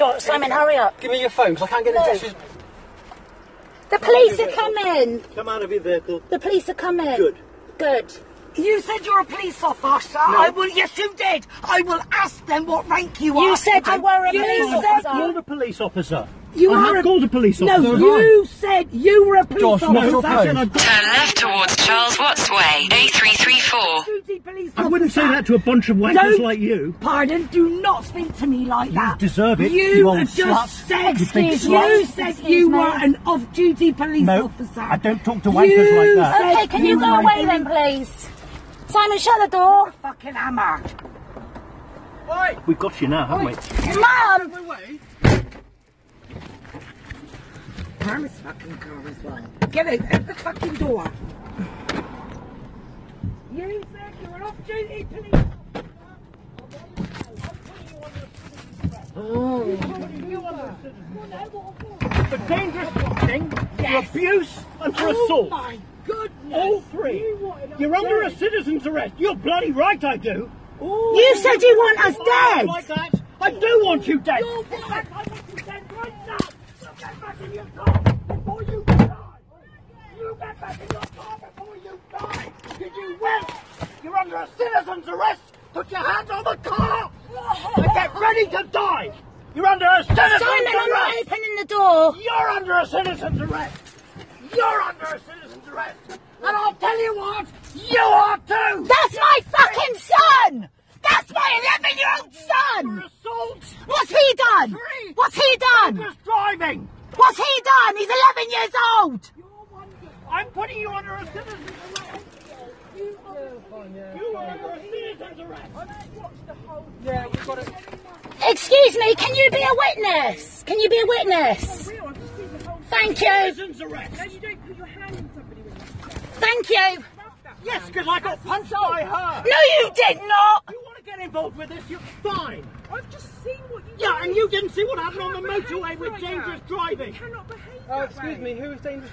Jo- Simon, hurry up. Give me your phone, because I can't get No. into She's The police are coming. Come out of your vehicle. The police are coming. Good. Good. You said you're a police officer. I will. Yes, you did. I will ask them what rank you are. You said you were a you police said officer. Called a police officer. You I are have a- called a police officer. No, officer. you said you were a police Josh, what's your officer. I said I've Turn left towards Charles Watts Way, A334. Duty police I wouldn't say that to a bunch of wankers Don't- like you. Pardon, do not speak to me like that. You deserve it, You, you old just slut. said You big you slut. said Excuse you me. were an off-duty police No, officer. I don't talk to wankers You like that. Okay, can you go were away doing then, please? Simon, shut the door. Fucking hammer. We've got you now, haven't we? Mum! Ram his fucking car as well. Get out at the fucking door. You said you're an off-duty police For dangerous driving, for abuse, and for Oh assault. my goodness. All three. You're under a citizen's arrest. You're bloody right, I do. Oh. You said you want us dead. Like that. I do want you dead. You get back, I want you dead right now. You get back in your car before you die. You get back in your car before you die. Did you will? You're under a citizen's arrest. Put your hands on the car ready to die. You're under a citizen's Simon, I'm not arrest. opening the door. You're under a citizen's arrest. You're under a citizen's arrest. And I'll tell you what, you are too. That's my fucking son! That's my 11 year old son! assault, What's he done? Three. What's he done? reckless driving. What's he done? He's 11 years old! I'm putting you under a citizen's arrest. You are under a citizen's arrest. I've watched the whole. Yeah, we've got it. Excuse me, can you be a witness? Can you be a witness? Thank you. Citizen's arrest. Thank you. Yes, because I got punched by her. No, you did not. You want to get involved with this? You're fine. I've just seen what you Yeah, and you didn't see what happened on the motorway with like dangerous that. driving. cannot behave Oh, excuse way. me, who is dangerous?